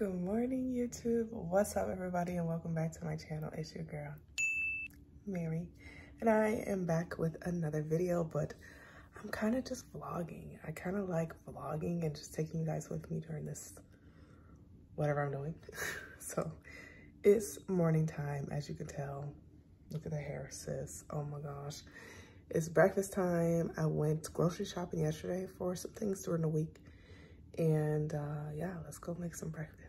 Good morning, YouTube. What's up, everybody, and welcome back to my channel. It's your girl, Mary, and I am back with another video, but I'm kind of just vlogging. I kind of like vlogging and just taking you guys with me during this, whatever I'm doing. so it's morning time, as you can tell. Look at the hair, sis. Oh my gosh. It's breakfast time. I went grocery shopping yesterday for some things during the week. And uh, yeah, let's go make some breakfast.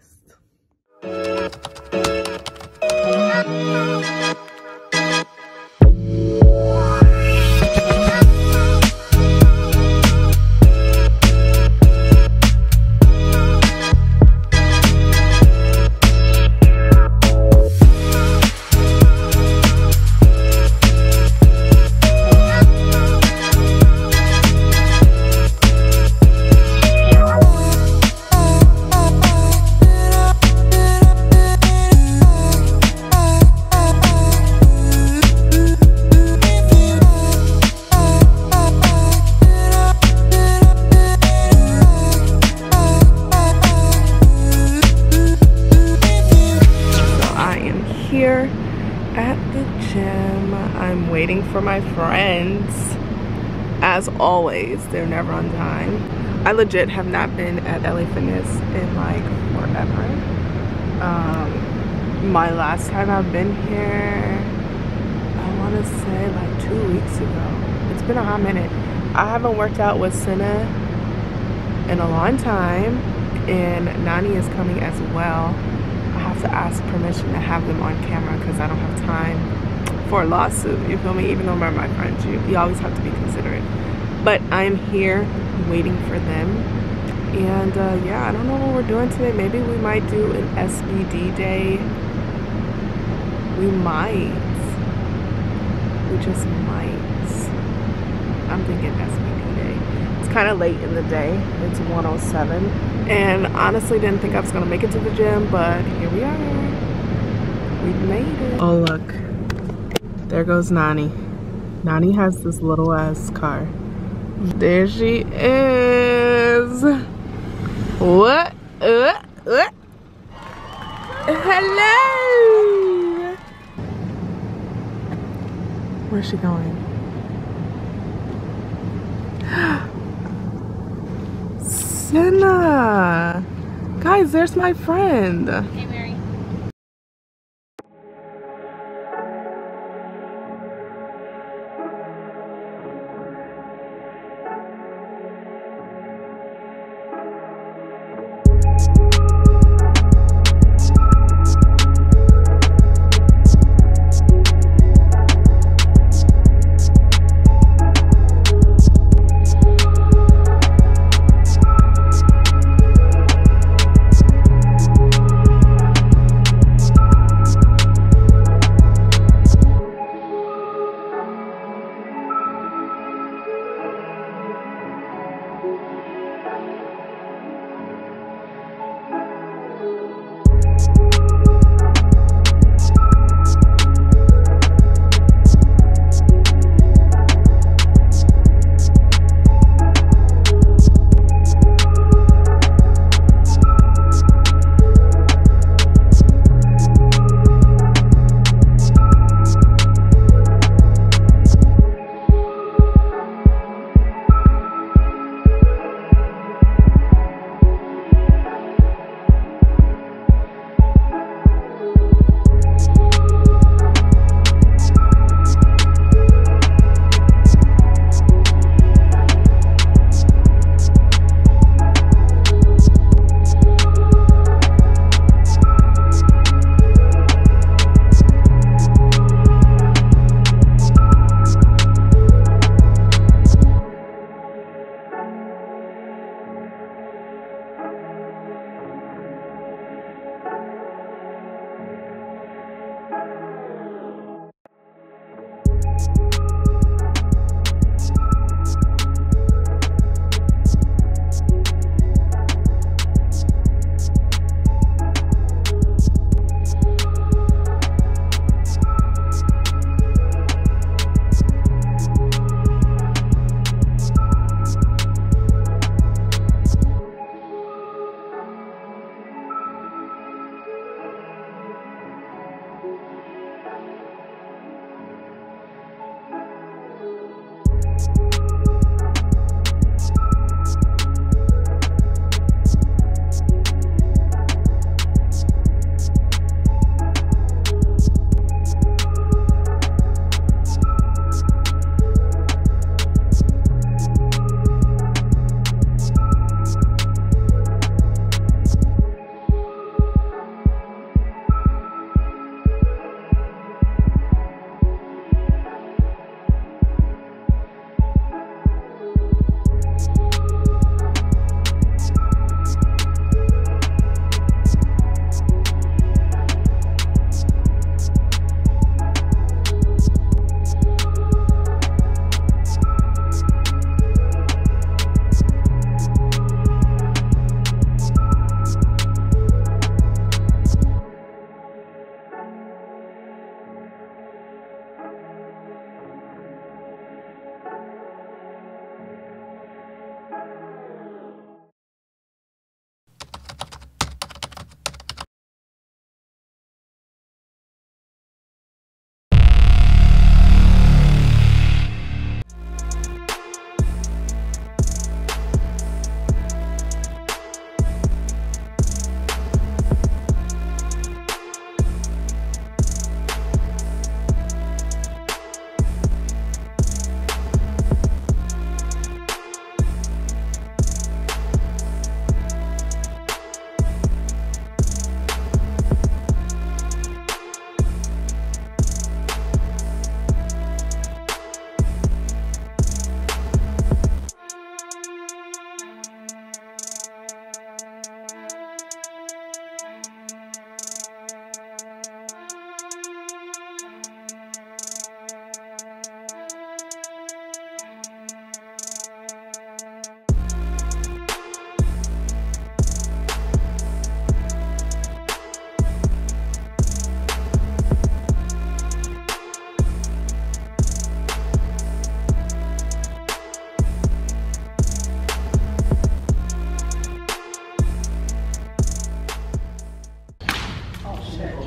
Here at the gym. I'm waiting for my friends. As always, they're never on time. I legit have not been at LA Fitness in like forever. Um, my last time I've been here, I want to say like two weeks ago. It's been a hot minute. I haven't worked out with Senna in a long time and Nani is coming as well have to ask permission to have them on camera because I don't have time for a lawsuit. You feel me? Even though they're my friends, you, you always have to be considerate. But I'm here waiting for them. And uh, yeah, I don't know what we're doing today. Maybe we might do an SBD day. We might. We just might. I'm thinking SBD kind of late in the day. It's 107 and honestly didn't think I was gonna make it to the gym, but here we are. We made it. Oh look, there goes Nani. Nani has this little ass car. There she is. What? What? What? Hello. Where's she going? Senna! Guys, there's my friend. Hey, Mary.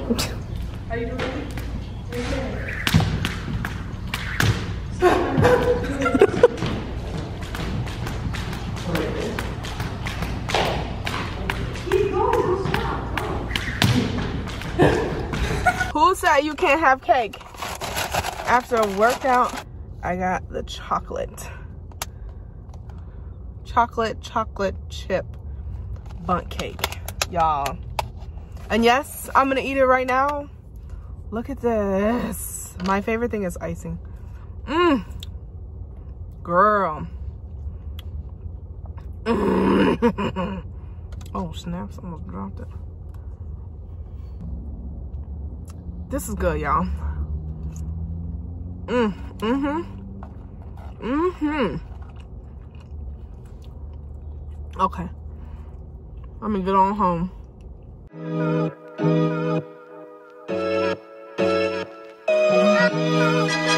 Who said you can't have cake? After a workout, I got the chocolate. Chocolate, chocolate chip Bundt cake. Y'all, and yes, I'm gonna eat it right now. Look at this. My favorite thing is icing. Mmm. Girl. Mm. oh, snaps, almost dropped it. This is good, y'all. Mm, mm-hmm. Mm-hmm. Okay. I'm gonna get on home. Thank you.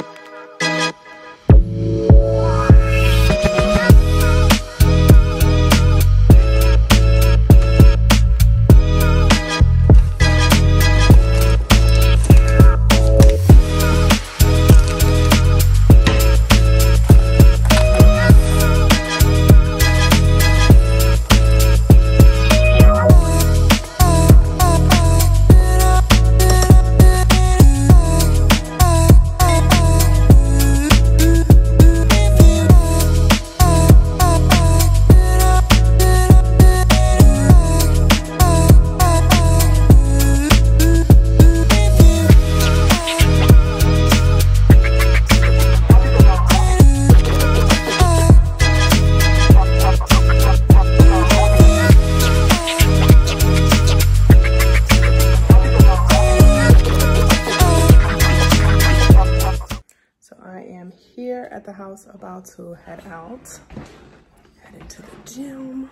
At the house about to head out, head into the gym.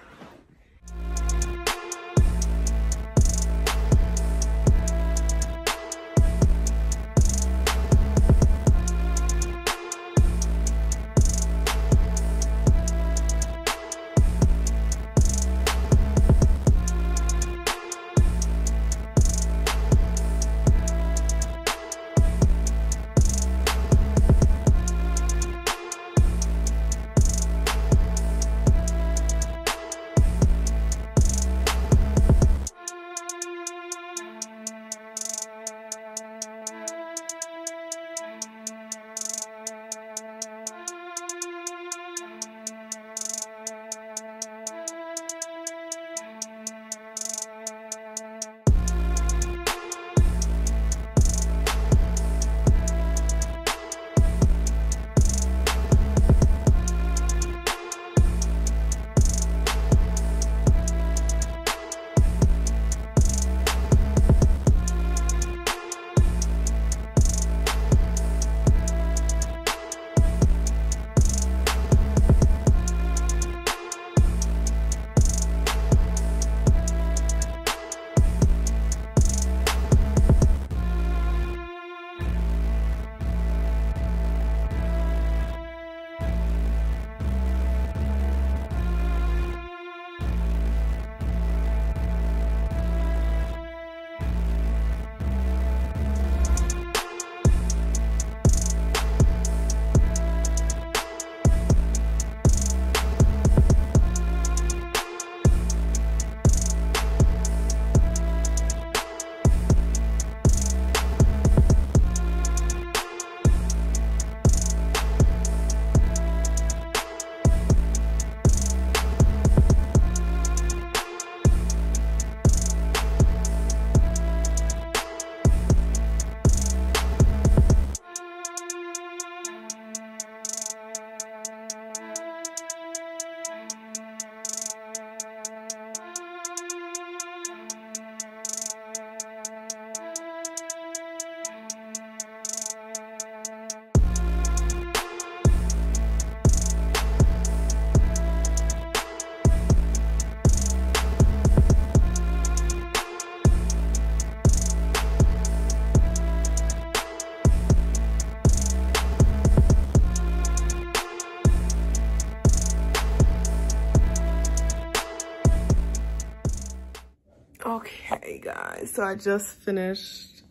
Okay, guys, so I just finished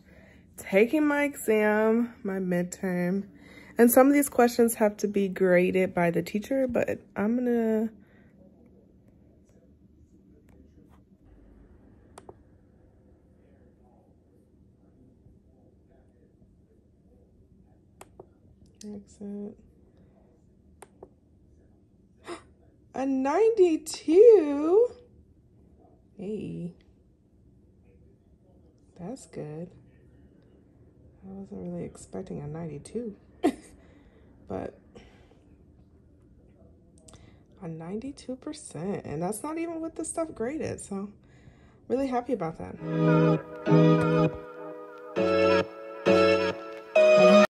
taking my exam, my midterm, and some of these questions have to be graded by the teacher, but I'm gonna Exit. A 92? Hey. That's good. I wasn't really expecting a 92. but a 92%. And that's not even with the stuff graded. So really happy about that.